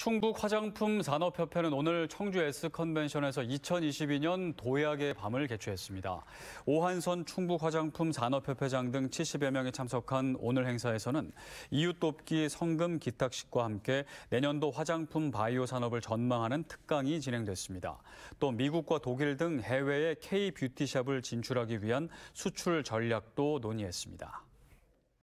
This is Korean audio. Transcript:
충북 화장품 산업협회는 오늘 청주 S컨벤션에서 2022년 도약의 밤을 개최했습니다. 오한선 충북 화장품 산업협회장 등 70여 명이 참석한 오늘 행사에서는 이웃 돕기 성금 기탁식과 함께 내년도 화장품 바이오 산업을 전망하는 특강이 진행됐습니다. 또 미국과 독일 등 해외의 K 뷰티샵을 진출하기 위한 수출 전략도 논의했습니다.